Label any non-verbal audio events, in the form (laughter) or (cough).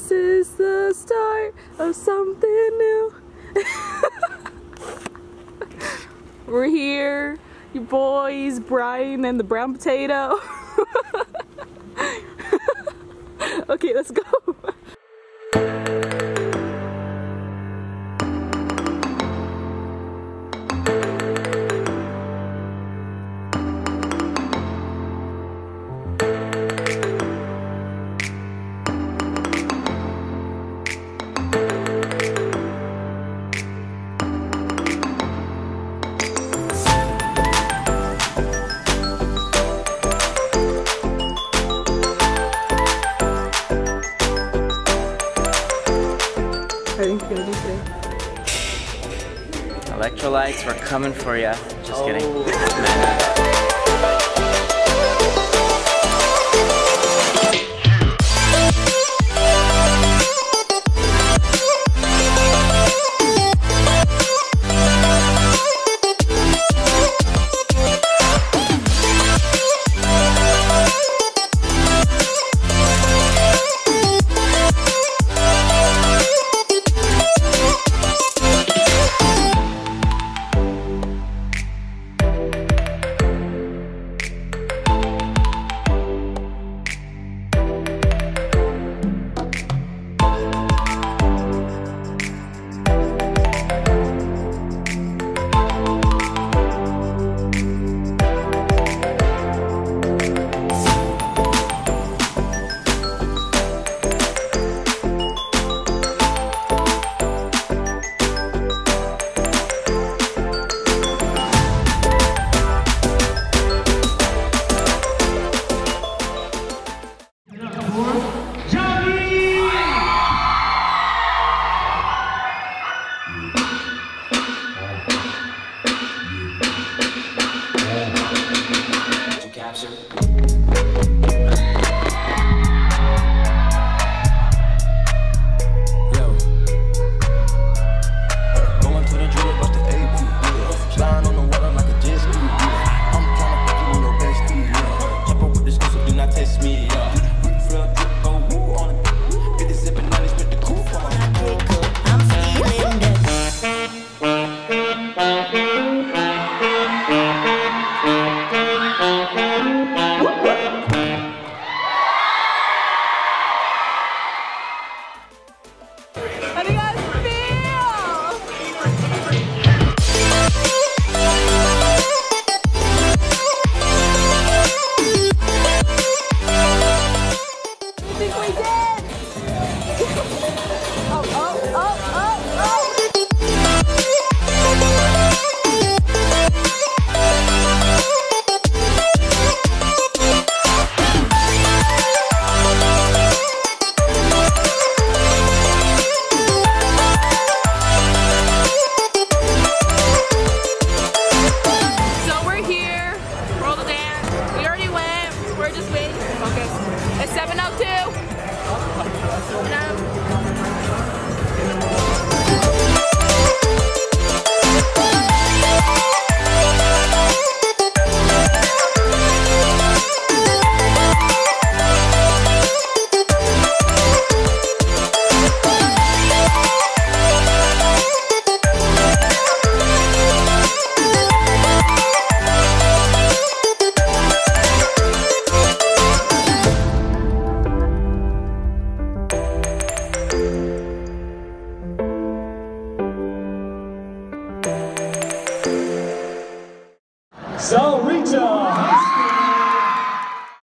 This is the start of something new. (laughs) We're here, you boys, Brian and the brown potato. (laughs) okay, let's go. (laughs) Think you're gonna. Electrolytes, we're coming for you. Just oh. kidding. (laughs) Action. So